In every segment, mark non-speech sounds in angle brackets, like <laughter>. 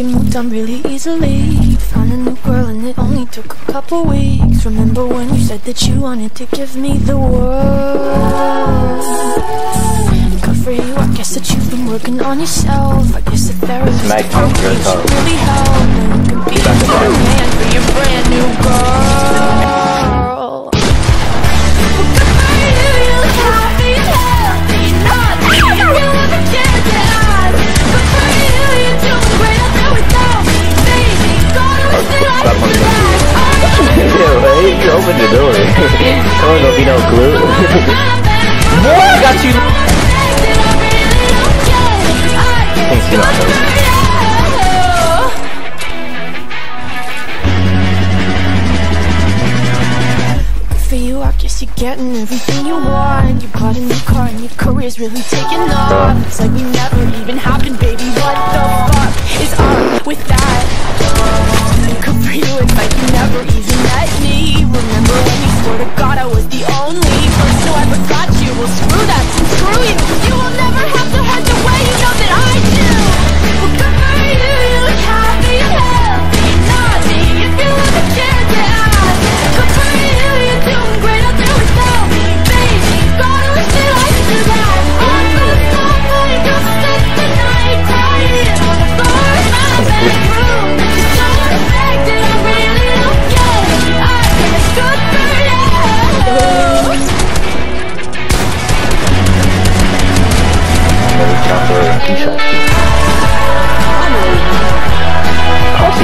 you moved on really easily. You Found a new girl and it only took a couple weeks. Remember when you said that you wanted to give me the world? Good for you, I guess that you've been working on yourself. I guess the therapist really helped know there'll be no glue. <laughs> Boy, I got you! Thanks, you know. guess you're getting everything you want You bought a new car and your career's really taking off It's like we never even happened, baby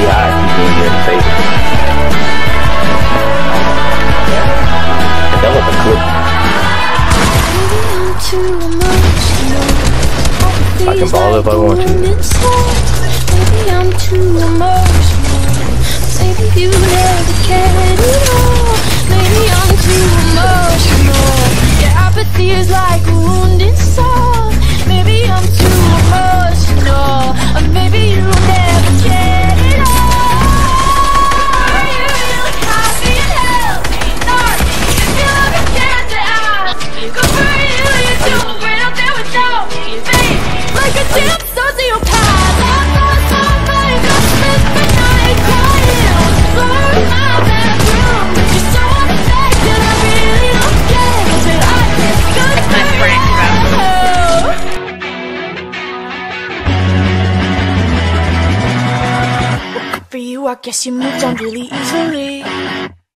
see how I keep being here in. That was a clip. I can ball if I want to. I guess you moved on really easily.